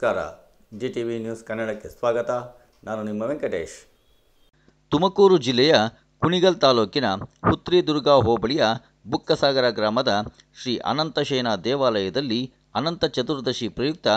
ನಮಸ್ಕಾರ. G T V news ಕನ್ನಡಕ್ಕೆ ಸ್ವಾಗತ. ನಾನು ನಿಮ್ಮ ವೆಂಕಟೇಶ್. ತುಮಕೂರು ಜಿಲ್ಲೆಯ ಕುಣಿಗಲ್ ತಾಲೂಕಿನ ಹುತ್ರಿದುರ್ಗ ಹೋಬಳಿಯ ಬುಕ್ಕಸಾಗರ ಗ್ರಾಮದ ಶ್ರೀ ಅನಂತಶಯನ ದೇವಾಲಯದಲ್ಲಿ ಅನಂತ ಚತುರ್ದಶಿ ಪ್ರಯುಕ್ತ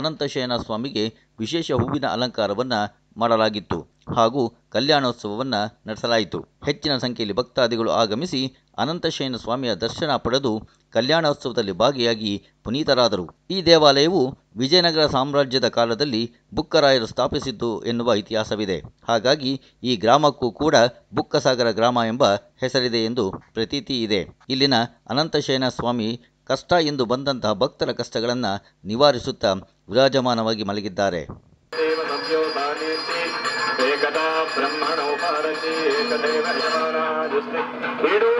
ಅನಂತಶಯನ ಸ್ವಾಮಿಗೆ ವಿಶೇಷ ಹೂವಿನ ಅಲಂಕಾರವನ್ನು ಮಾಡಲಾಗಿತ್ತು ಹಾಗೂ ಕಲ್ಯಾಣೋತ್ಸವವನ್ನು ನಡೆಸಲಾಯಿತು. ಹೆಚ್ಚಿನ ಸಂಖ್ಯೆಯಲ್ಲಿ ಭಕ್ತಾದಿಗಳು ಆಗಮಿಸಿ ಅನಂತಶಯನ ಸ್ವಾಮಿಯ ದರ್ಶನ ಪಡೆದು ಕಲ್ಯಾಣೋತ್ಸವದಲ್ಲಿ ಭಾಗಿಯಾಗಿ ಪುನೀತರಾದರು. ಈ ದೇವಾಲಯವು ವಿಜಯನಗರ ಸಾಮ್ರಾಜ್ಯದ ಕಾಲದಲ್ಲಿ ಬುಕ್ಕರಾಯರು ಸ್ಥಾಪಿಸಿದ್ದು ಎನ್ನುವ ಇತಿಹಾಸವಿದೆ. ಹಾಗಾಗಿ ಈ ಗ್ರಾಮಕ್ಕೂ ಕೂಡ ಬುಕ್ಕಸಾಗರ ಗ್ರಾಮ ಎಂಬ ಹೆಸರಿದೆ ಎಂದು ಪ್ರತೀತಿ ಇದೆ. ಇಲ್ಲಿನ ಅನಂತಶಯನ ಸ್ವಾಮಿ ಕಷ್ಟ ಎಂದು ಬಂದಂತಹ ಭಕ್ತರ ಕಷ್ಟಗಳನ್ನು ನಿವಾರಿಸುತ್ತಾ ವಿರಾಜಮಾನವಾಗಿ ಮಲಗಿದ್ದಾರೆ. देव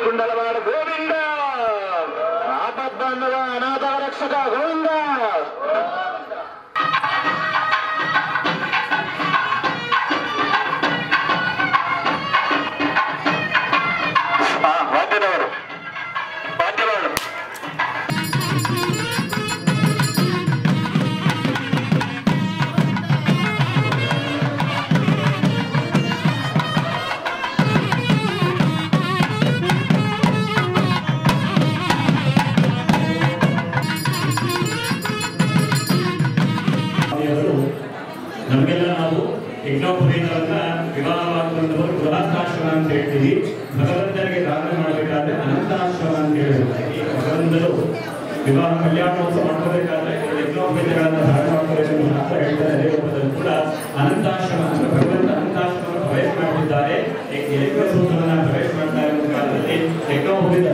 ಗೃಹಸ್ಥಾಶ್ರಮ ಅಂತ ಹೇಳ್ತೀವಿ ಭಗವಂತನಿಗೆ ದಾನ ಮಾಡಬೇಕಾದ್ರೆ ಅನಂತಾಶ್ರಮ ಅಂತ ಹೇಳಿದ್ರು. ಈ ಭಗವಂತರು ವಿವಾಹ, ಕಲ್ಯಾಣೋತ್ಸವ ಮಾಡ್ಕೋಬೇಕಾದ್ರೆ ಯಜ್ಞೋಪವೀತಗಳನ್ನ ದಾನ ಮಾಡ್ಕೋಬೇಕು ಅಂತ ಶಾಸ್ತ್ರ ಹೇಳ್ತಾರೆ. ಅದೇ ರೂಪದಲ್ಲಿ ಕೂಡ ಅನಂತಾಶ್ರಮ ಅಂದ್ರೆ ಭಗವಂತ ಅನಂತಾಶ್ರಮವನ್ನು ಪ್ರವೇಶ ಮಾಡಿದ್ದಾರೆ ಯಜ್ಞ ಸೂತ್ರವನ್ನ ಪ್ರವೇಶ ಮಾಡ್ತಾ ಇರುವ ಕಾಲದಲ್ಲಿ ಯಜ್ಞೋಪವೀತ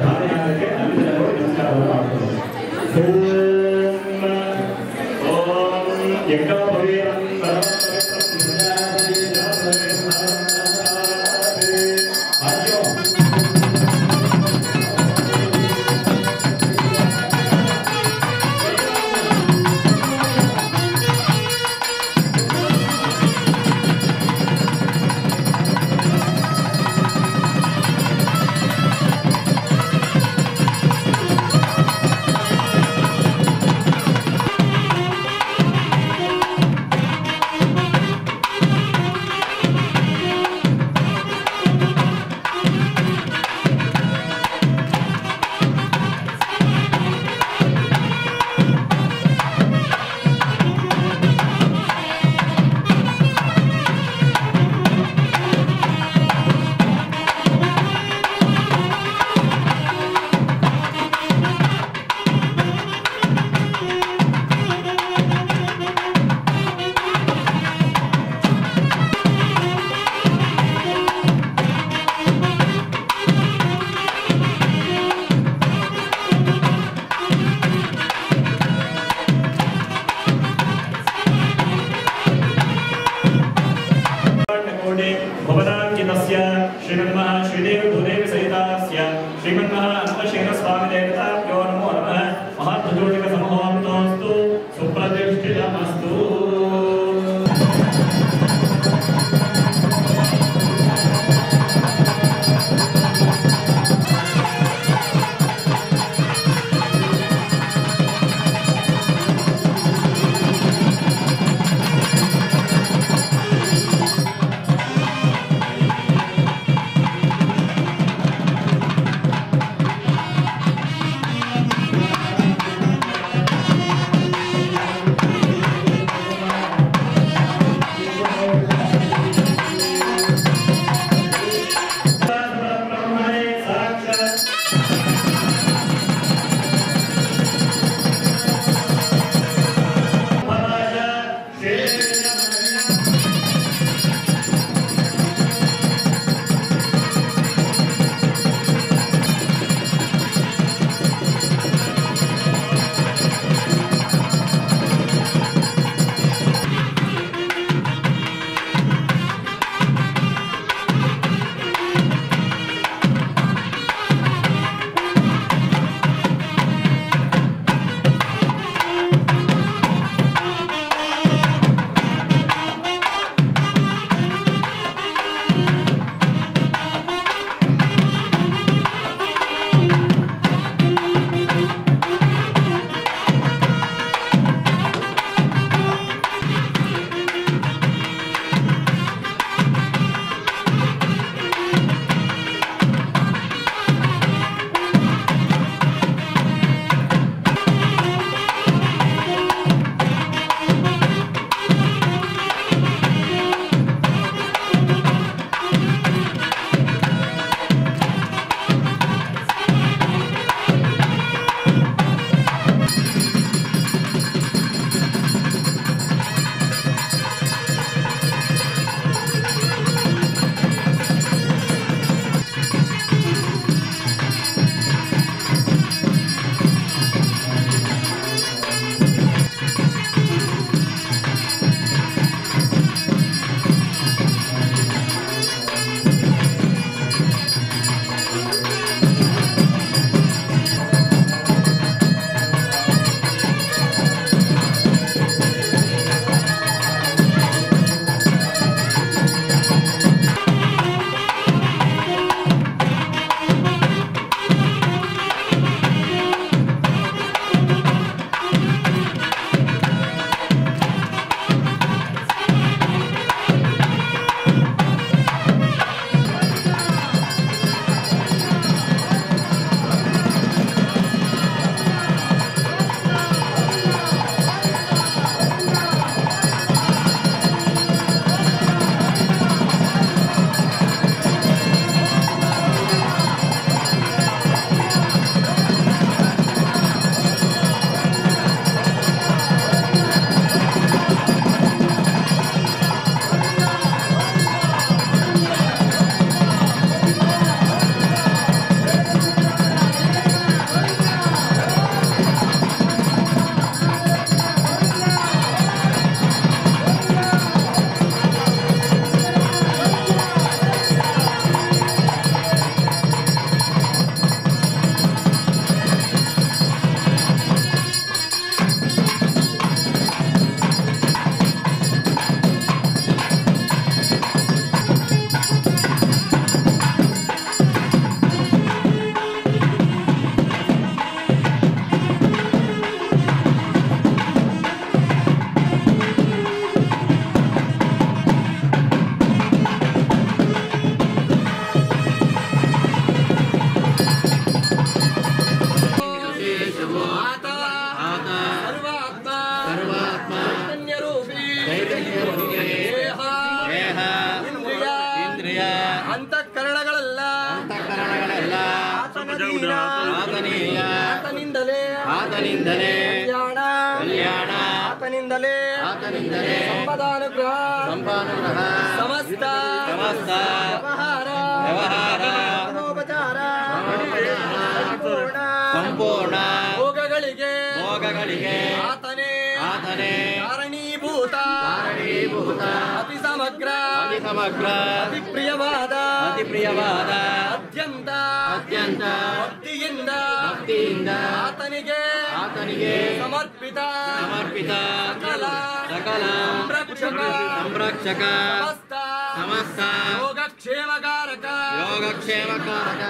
ಸಂಪೂರ್ಣ ಸಂಪೂರ್ಣ ಭೋಗಗಳಿಗೆ ಭೋಗಗಳಿಗೆ ಆತನೇ ಆತನೇ ಕಾರಣೀಭೂತ ಕಾರಣೀಭೂತ ಅತಿ ಸಮಗ್ರ ಅತಿ ಸಮಗ್ರ ಅತಿ ಪ್ರಿಯವಾದ ಅತಿ ಪ್ರಿಯವಾದ ಅತ್ಯಂತ ಅತ್ಯಂತ ಭಕ್ತಿಯಿಂದ ಭಕ್ತಿಯಿಂದ ಆತನಿಗೆ ಆತನಿಗೆ ಸಮರ್ಪಿತ ಸಮರ್ಪಿತ ಸಕಲ ಸಕಲ ಸಂರಕ್ಷಕ ಸಂರಕ್ಷಕ ಸಮಸ್ತ ಸಮಸ್ತ ಯೋಗಕ್ಷೇಮಕಾರಕ ಯೋಗಕ್ಷೇಮಕಾರಕ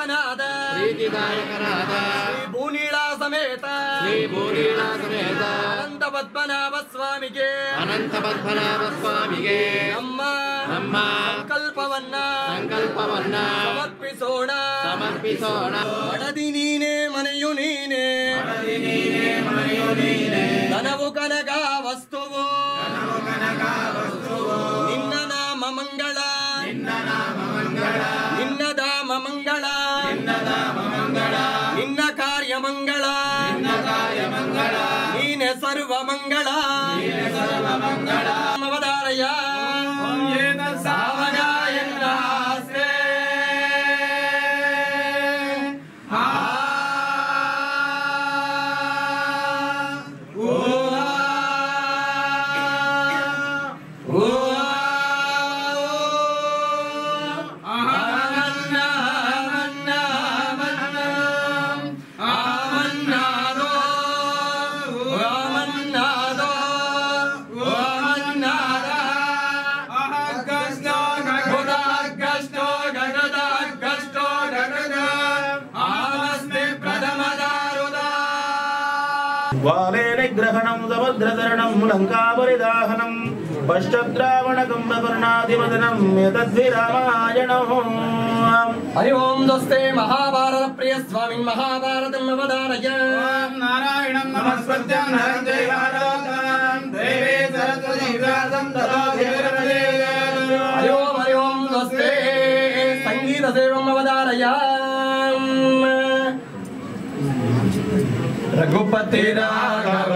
ಪ್ರೀತಿದಾಯಕನಾದ ಪ್ರೀತಿದಾಯಕನಾದ. ಶ್ರೀ ಭೂನೀಳ ಸಮೇತ ಶ್ರೀ ಭೂನೀಳ ಸಮೇತ ಅನಂತ ಪದ್ಮನಾಭ ಸ್ವಾಮಿಗೆ ಅನಂತ ಪದ್ಮನಾಭ ಸ್ವಾಮಿಗೆ ನಮ್ಮ ನಮ್ಮ ಸಂಕಲ್ಪವನ್ನ ಸಂಕಲ್ಪವನ್ನ ಸಮರ್ಪಿಸೋಣ. ಸಮರ್ಪಿಸೋಣ. ಅಡದಿ ನೀನೇ ಮನೆಯು ನೀನೆ. ಧನವು ಕನಕ ವಸ್ತುವು. ನಿನ್ನ ನಾಮ ಮಂಗಳ. ನಿನ್ನ ಧಾಮ ಮಂಗಳ. ನಿನ್ನ ಕಾರ್ಯ ಮಂಗಳ ನೀನೆ ಸರ್ವ ಮಂಗಳ ಅವತಾರಯ వాలే నిగ్రహణం సముద్రతరణం లంకాపరిదాహనం పశ్చద్రావణకంబకర్ణాదిమదనం ఎతద్విరామాయణం హరి ఓం దోస్తే మహాభారత ప్రియ స్వామి మహాభారతం అవతారయ నారాయణం నమస్కృత్యం దేవే సరస్వతి వ్యాసం హరి ఓం హరి ఓం దోస్తే సంగీత సేవం అవతారయ रघुपति राघव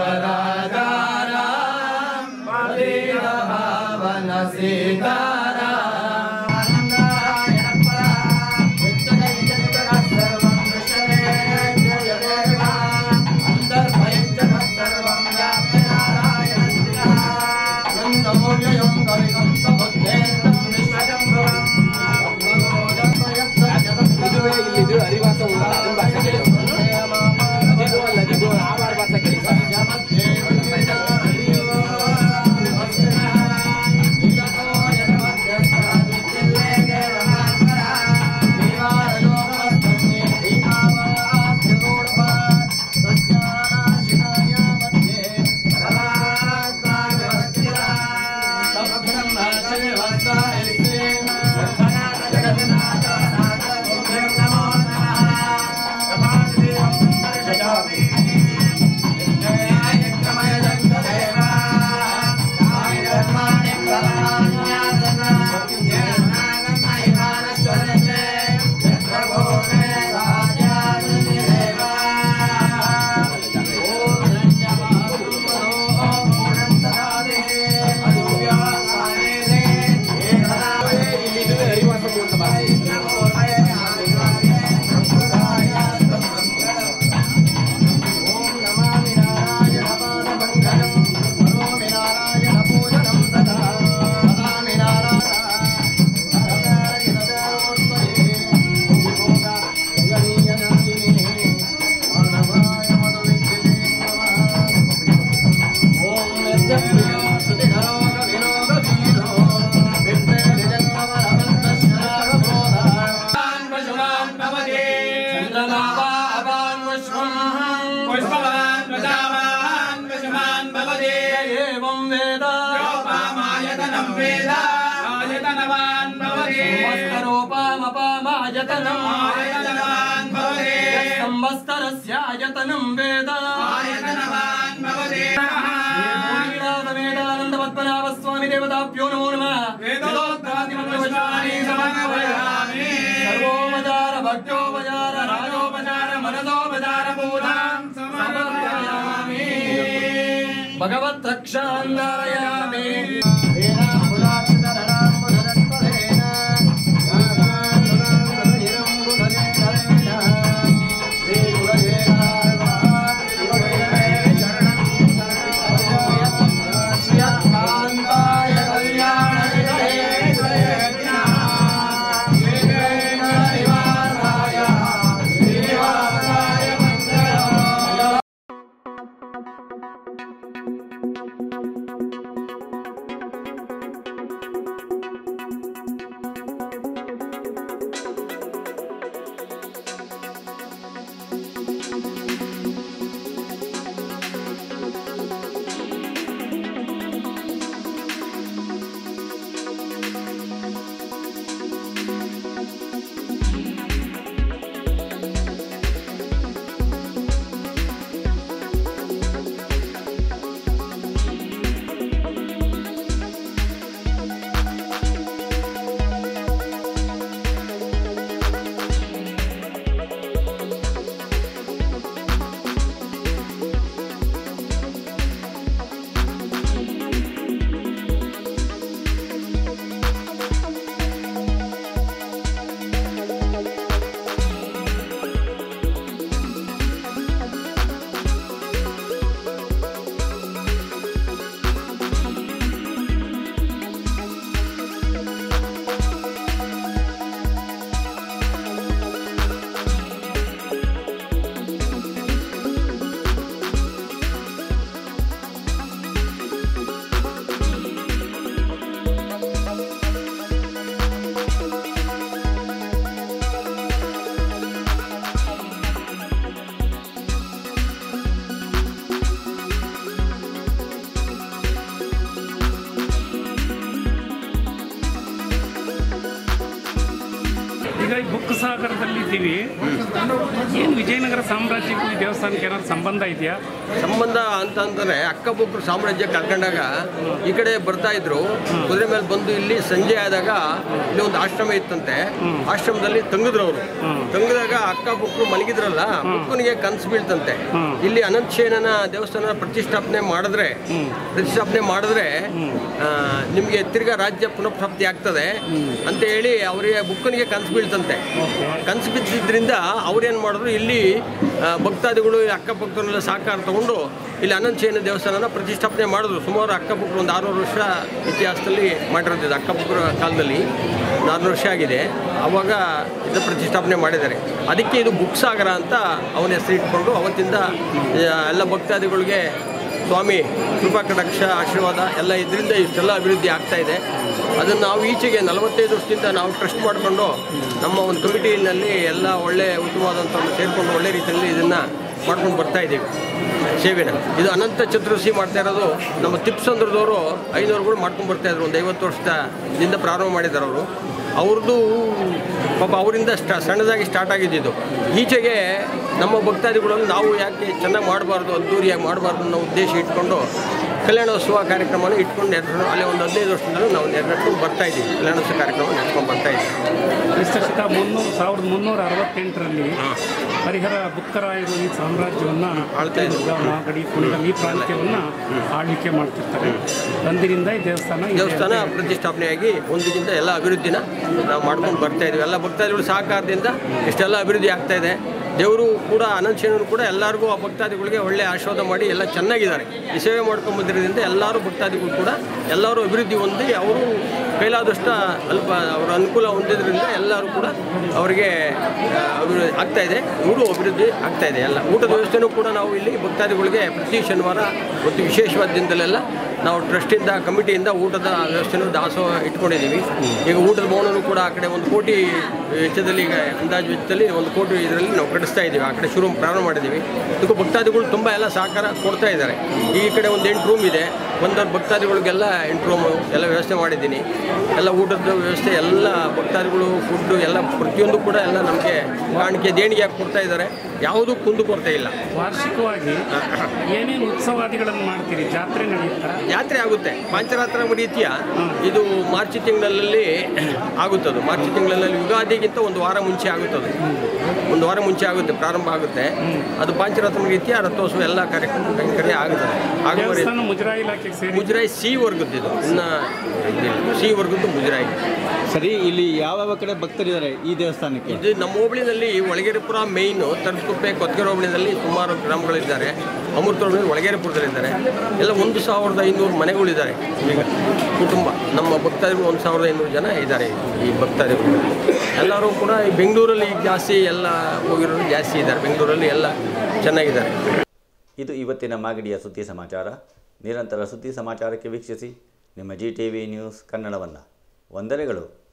आयतनम् आयतनम् आयतनम् आयतनम् आयतनम् भगवत् रक्षाम् गायामि you. ವಿಜಯನಗರ ಸಾಮ್ರಾಜ್ಯಕ್ಕೂ ಈ ದೇವಸ್ಥಾನಕ್ಕೆ ಏನಾದ್ರು ಸಂಬಂಧ ಇದೆಯಾ? ಸಂಬಂಧ ಅಂತ ಅಂದ್ರೆ ಅಕ್ಕಪಕ್ಕರು ಸಾಮ್ರಾಜ್ಯ ಕಳ್ಕೊಂಡಾಗ ಈ ಕಡೆ ಬರ್ತಾ ಇದ್ರು. ಕುದುರೆ ಮೇಲೆ ಬಂದು ಇಲ್ಲಿ ಸಂಜೆ ಆದಾಗ ಇಲ್ಲಿ ಒಂದು ಆಶ್ರಮ ಇತ್ತಂತೆ. ಆಶ್ರಮದಲ್ಲಿ ತಂಗಿದ್ರು ಅವರು. ತಂಗಿದಾಗ ಅಕ್ಕಪಕ್ಕರು ಮಲಗಿದ್ರಲ್ಲ ಬುಕ್ಕನಿಗೆ ಕನಸು ಬೀಳ್ತಂತೆ. ಇಲ್ಲಿ ಅನಂತಶೇನನ ದೇವಸ್ಥಾನ ಪ್ರತಿಷ್ಠಾಪನೆ ಮಾಡಿದ್ರೆ ಪ್ರತಿಷ್ಠಾಪನೆ ಮಾಡಿದ್ರೆ ನಿಮ್ಗೆ ತಿರ್ಗಾ ರಾಜ್ಯ ಪುನಃಪ್ರಾಪ್ತಿ ಆಗ್ತದೆ ಅಂತ ಹೇಳಿ ಅವರಿಗೆ ಬುಕ್ಕನಿಗೆ ಕನ್ಸು ಬೀಳ್ತಂತೆ. ಕನ್ಸು ಬಿದ್ದಿದ್ರಿಂದ ಅವ್ರೇನ್ ಮಾಡಿದ್ರು ಇಲ್ಲಿ ಆ, ಭಕ್ತಾದಿಗಳು ಈ ಅಕ್ಕಪಕ್ಕದವರೆಲ್ಲ ಸಹಕಾರ ತಗೊಂಡು ಇಲ್ಲಿ ಅನಂತ ಶಯನ ದೇವಸ್ಥಾನನ ಪ್ರತಿಷ್ಠಾಪನೆ ಮಾಡಿದ್ರು. ಸುಮಾರು ಅಕ್ಕಪಕ್ಕರು ಒಂದು ಆರುನೂರು ವರ್ಷ ಇತಿಹಾಸದಲ್ಲಿ ಮಾಡಿರೋದಿದೆ ಅಕ್ಕಪಕ್ಕರ ಕಾಲದಲ್ಲಿ. ಒಂದು ವರ್ಷ ಆಗಿದೆ. ಆವಾಗ ಇದು ಪ್ರತಿಷ್ಠಾಪನೆ ಮಾಡಿದ್ದಾರೆ. ಅದಕ್ಕೆ ಇದು ಬುಕ್ ಸಾಗರ ಅಂತ ಅವನ ಹೆಸರು ಇಟ್ಕೊಂಡು ಅವತ್ತಿಂದ ಎಲ್ಲ ಭಕ್ತಾದಿಗಳಿಗೆ ಸ್ವಾಮಿ ಕೃಪಾ ಕಟಾಕ್ಷ ಆಶೀರ್ವಾದ ಎಲ್ಲ ಇದರಿಂದ ಇಷ್ಟೆಲ್ಲ ಅಭಿವೃದ್ಧಿ ಆಗ್ತಾ ಇದೆ. ಅದನ್ನು ನಾವು ಈಚೆಗೆ ನಲವತ್ತೈದು ವರ್ಷದಿಂದ ನಾವು ಟ್ರಸ್ಟ್ ಮಾಡಿಕೊಂಡು ನಮ್ಮ ಒಂದು ಕಮಿಟಿನಲ್ಲಿ ಎಲ್ಲ ಒಳ್ಳೆ ಉತ್ತಮವಾದಂಥ ಸೇರಿಕೊಂಡು ಒಳ್ಳೆ ರೀತಿಯಲ್ಲಿ ಇದನ್ನು ಮಾಡ್ಕೊಂಡು ಬರ್ತಾ ಇದ್ದೀವಿ. ಸೇವೆನ. ಇದು ಅನಂತ ಚತುರ್ದಶಿ ಮಾಡ್ತಾ ಇರೋದು ನಮ್ಮ ತಿಪ್ಸಂದ್ರದವರು ಐನೂರುಗಳು ಮಾಡ್ಕೊಂಡು ಬರ್ತಾ ಇದ್ರು. ಒಂದು ಐವತ್ತು ವರ್ಷದಿಂದ ಪ್ರಾರಂಭ ಮಾಡಿದ್ದಾರೆ ಅವರು. ಅವ್ರದ್ದು ಪಾಪ ಅವರಿಂದ ಸ್ಟಾ, ಸಣ್ಣದಾಗಿ ಸ್ಟಾರ್ಟ್ ಆಗಿದ್ದಿದ್ದು ಈಚೆಗೆ ನಮ್ಮ ಭಕ್ತಾದಿಗಳನ್ನು ನಾವು ಯಾಕೆ ಚೆನ್ನಾಗಿ ಮಾಡಬಾರ್ದು, ಅದ್ದೂರಿಯಾಗಿ ಮಾಡಬಾರ್ದು ಅನ್ನೋ ಉದ್ದೇಶ ಇಟ್ಕೊಂಡು ಕಲ್ಯಾಣೋತ್ಸವ ಕಾರ್ಯಕ್ರಮವನ್ನು ಇಟ್ಕೊಂಡು ನಡೆಸ್ಕೊಂಡು ಅಲ್ಲಿ ಒಂದು ಹದಿನೈದು ವರ್ಷದಿಂದ ನಾವು ನಡ್ಕೊಂಡು ಬರ್ತಾ ಇದ್ದೀವಿ. ಕಲ್ಯಾಣೋತ್ಸವ ಕಾರ್ಯಕ್ರಮ ನಡ್ಕೊಂಡು ಬರ್ತಾ ಇದ್ದೀವಿ. ಕ್ರಿಸ್ತಶಕ ಮುನ್ನೂರು ಸಾವಿರದ ಮುನ್ನೂರ ಅರವತ್ತೆಂಟರಲ್ಲಿ ಹರಿಹರ ಬುಕ್ಕರಾಯರು ಈ ಸಾಮ್ರಾಜ್ಯವನ್ನು ಆಳ್ತಾ. ಮಾಗಡಿ ಕುಣಿಗಲ್ ಈ ಪ್ರಾಂತ್ಯವನ್ನು ಆಳ್ವಿಕೆ ಮಾಡ್ತಿರ್ತಾರೆ. ಅಂದಿನಿಂದ ಈ ದೇವಸ್ಥಾನ ದೇವಸ್ಥಾನ. ಪ್ರತಿಷ್ಠಾಪನೆಯಾಗಿ ಒಂದಿನಿಂದ ಎಲ್ಲ ಅಭಿವೃದ್ಧಿನ ನಾವು ಮಾಡ್ಕೊಂಡು ಬರ್ತಾ ಇದ್ದೀವಿ. ಎಲ್ಲ ಭಕ್ತಾದಿಗಳು ಸಹಕಾರದಿಂದ ಇಷ್ಟೆಲ್ಲ ಅಭಿವೃದ್ಧಿ ಆಗ್ತಾ ಇದೆ. ದೇವರು ಕೂಡ, ಅನಂತ ಶೇಣರು ಕೂಡ ಎಲ್ಲರಿಗೂ ಆ ಭಕ್ತಾದಿಗಳಿಗೆ ಒಳ್ಳೆ ಆಶೀರ್ವಾದ ಮಾಡಿ ಎಲ್ಲ ಚೆನ್ನಾಗಿದ್ದಾರೆ. ಈ ಸೇವೆ ಮಾಡ್ಕೊಂಬಂದಿರೋದ್ರಿಂದ ಎಲ್ಲರೂ ಭಕ್ತಾದಿಗಳು ಕೂಡ, ಎಲ್ಲರೂ ಅಭಿವೃದ್ಧಿ ಹೊಂದಿ ಅವರು ಕೈಲಾದಷ್ಟು ಅಲ್ಪ ಅವರ ಅನುಕೂಲ ಹೊಂದಿದ್ರಿಂದ ಎಲ್ಲರೂ ಕೂಡ ಅವರಿಗೆ ಆಗ್ತಾ ಇದೆ. ಊರು ಅಭಿವೃದ್ಧಿ ಆಗ್ತಾ ಇದೆ ಎಲ್ಲ. ಊಟದ ವ್ಯವಸ್ಥೆನೂ ಕೂಡ ನಾವು ಇಲ್ಲಿ ಭಕ್ತಾದಿಗಳಿಗೆ ಪ್ರತಿ ಶನಿವಾರ ಮತ್ತು ವಿಶೇಷವಾದ ದಿನದಲ್ಲೆಲ್ಲ ನಾವು ಟ್ರಸ್ಟಿಂದ ಕಮಿಟಿಯಿಂದ ಊಟದ ವ್ಯವಸ್ಥೆನೂ ದಾಸೋಹ ಇಟ್ಕೊಂಡಿದ್ದೀವಿ. ಈಗ ಊಟದ ಭವನನೂ ಕೂಡ ಆ ಕಡೆ ಒಂದು ಕೋಟಿ ವೆಚ್ಚದಲ್ಲಿ ಈಗ ಅಂದಾಜು ವೆಚ್ಚದಲ್ಲಿ ಒಂದು ಕೋಟಿ ಇದರಲ್ಲಿ ನಾವು ಕಟ್ಟಿಸ್ತಾ ಇದ್ದೀವಿ. ಆ ಕಡೆ ಶುರು ಪ್ರಾರಂಭ ಮಾಡಿದ್ದೀವಿ. ಇದಕ್ಕೂ ಭಕ್ತಾದಿಗಳು ತುಂಬ ಎಲ್ಲ ಸಹಕಾರ ಕೊಡ್ತಾ ಇದ್ದಾರೆ. ಈ ಕಡೆ ಒಂದು ಎಂಟು ರೂಮ್ ಇದೆ. ಒಂದೊಂದು ಭಕ್ತಾದಿಗಳಿಗೆಲ್ಲ ಎಂಟು ರೂಮು ಎಲ್ಲ ವ್ಯವಸ್ಥೆ ಮಾಡಿದ್ದೀನಿ. ಎಲ್ಲ ಊಟದ ವ್ಯವಸ್ಥೆ, ಎಲ್ಲ ಭಕ್ತಾದಿಗಳು ಫುಡ್ಡು ಎಲ್ಲ ಪ್ರತಿಯೊಂದು ಕೂಡ ಎಲ್ಲ ನಮಗೆ ಕಾಣಿಕೆ, ದೇಣಿಗೆ ಹಾಕಿ ಕೊಡ್ತಾ ಇದ್ದಾರೆ. ಯಾವುದೂ ಕುಂದುಕೊರತೆ ಇಲ್ಲ. ವಾರ್ಷಿಕವಾಗಿ ಏನೇನು ಉತ್ಸವಾದಿಗಳನ್ನು ಮಾಡ್ತೀರಿ? ಜಾತ್ರೆ ನಡೆಯುತ್ತಾ? ಜಾತ್ರೆ ಆಗುತ್ತೆ. ಪಂಚರಾತ್ರ ರೀತಿಯ ಇದು ಮಾರ್ಚ್ ತಿಂಗಳಲ್ಲಿ ಆಗುತ್ತದು. ಮಾರ್ಚ್ ತಿಂಗಳಲ್ಲಿ ಯುಗಾದಿಗಿಂತ ಒಂದು ವಾರ ಮುಂಚೆ ಆಗುತ್ತದೆ. ಒಂದು ವಾರ ಮುಂಚೆ ಆಗುತ್ತೆ ಪ್ರಾರಂಭ ಆಗುತ್ತೆ. ಅದು ಪಂಚರಾತ್ರ ರೀತಿಯ ರಥೋತ್ಸವ ಎಲ್ಲ ಕಾರ್ಯಕ್ರಮ ಕಡೆ ಆಗುತ್ತದೆ. ಮುಜರಾಯಿ ಇಲಾಖೆ ಮುಜರಾಯಿ ಸಿ ವರ್ಗದ್ದು ಇದು. ಇನ್ನ. ಸಿ ವರ್ಗದ್ದು ಮುಜರಾಯಿ. ಸರಿ ಇಲ್ಲಿ ಯಾವ ಯಾವ ಕಡೆ ಭಕ್ತರಿದ್ದಾರೆ ಈ ದೇವಸ್ಥಾನಕ್ಕೆ? ಇದು ನಮ್ಮ ಹೋಬಳಿನಲ್ಲಿ ಒಳಗೆರೆಪುರ ಮೇಯ್ನು ತರಕುಪ್ಪೆ ಕೊತ್ಗೆರೆ ಹೋಬಳಿನಲ್ಲಿ ಸುಮಾರು ಗ್ರಾಮಗಳಿದ್ದಾರೆ. ಅಮೃತ ಹೋಬಳಿ ಒಳಗೆರೆಪುರದಲ್ಲಿದ್ದಾರೆ. ಎಲ್ಲ ಒಂದು ಸಾವಿರದ ಐನೂರು ಮನೆಗಳಿದ್ದಾರೆ. ಈಗ ಕುಟುಂಬ ನಮ್ಮ ಭಕ್ತಾದಿಗಳು ಒಂದು ಸಾವಿರದ ಐನೂರು ಜನ ಇದ್ದಾರೆ ಈ ಭಕ್ತಾದಿಗಳು. ಎಲ್ಲರೂ ಕೂಡ ಈ ಬೆಂಗಳೂರಲ್ಲಿ ಜಾಸ್ತಿ ಎಲ್ಲ ಹೋಗಿರೋರು ಜಾಸ್ತಿ ಇದ್ದಾರೆ. ಬೆಂಗಳೂರಲ್ಲಿ ಎಲ್ಲ ಚೆನ್ನಾಗಿದ್ದಾರೆ. ಇದು ಇವತ್ತಿನ ಮಾಗಡಿಯ ಸುದ್ದಿ ಸಮಾಚಾರ. ನಿರಂತರ ಸುದ್ದಿ ಸಮಾಚಾರಕ್ಕೆ ವೀಕ್ಷಿಸಿ. ನಿಮ್ಮ ಜಿ ಟಿ ವಿ ನ್ಯೂಸ್ ಕನ್ನಡವನ್ನು. ವಂದನೆಗಳು.